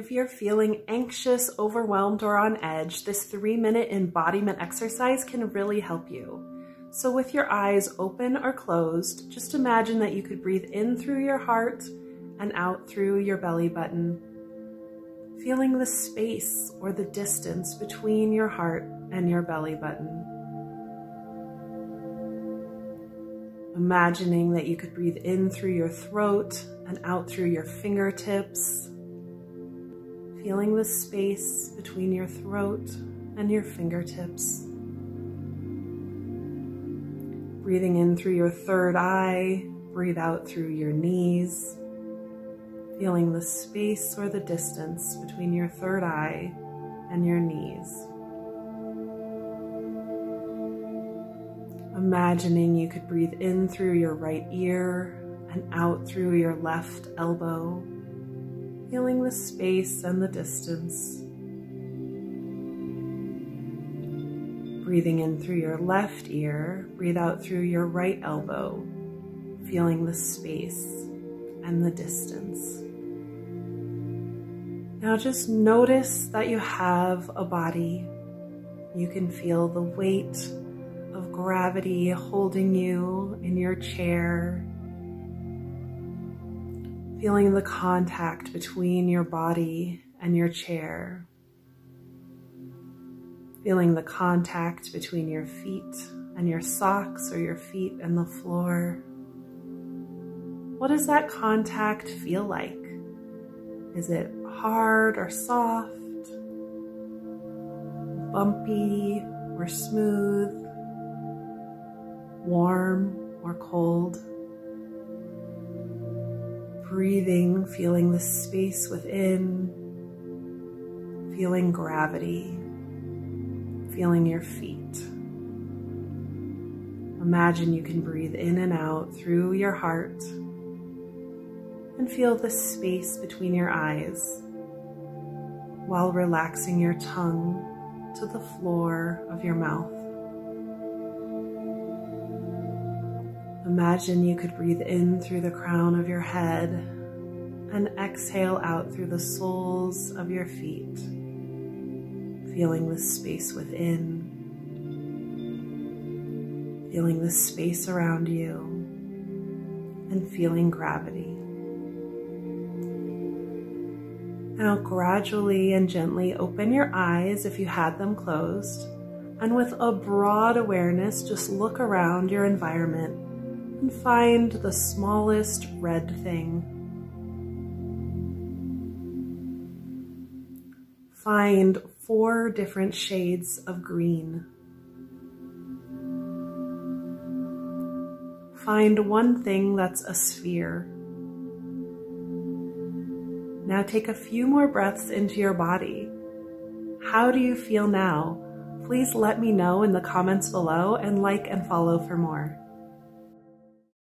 If you're feeling anxious, overwhelmed, or on edge, this three minute embodiment exercise can really help you. So, with your eyes open or closed, just imagine that you could breathe in through your heart and out through your belly button, feeling the space or the distance between your heart and your belly button. Imagining that you could breathe in through your throat and out through your fingertips feeling the space between your throat and your fingertips. Breathing in through your third eye, breathe out through your knees, feeling the space or the distance between your third eye and your knees. Imagining you could breathe in through your right ear and out through your left elbow feeling the space and the distance. Breathing in through your left ear, breathe out through your right elbow, feeling the space and the distance. Now just notice that you have a body. You can feel the weight of gravity holding you in your chair feeling the contact between your body and your chair, feeling the contact between your feet and your socks or your feet and the floor. What does that contact feel like? Is it hard or soft, bumpy or smooth, warm or cold? Breathing, feeling the space within, feeling gravity, feeling your feet. Imagine you can breathe in and out through your heart and feel the space between your eyes while relaxing your tongue to the floor of your mouth. Imagine you could breathe in through the crown of your head and exhale out through the soles of your feet, feeling the space within, feeling the space around you, and feeling gravity. Now, gradually and gently open your eyes if you had them closed, and with a broad awareness, just look around your environment and find the smallest red thing. Find four different shades of green. Find one thing that's a sphere. Now take a few more breaths into your body. How do you feel now? Please let me know in the comments below and like and follow for more.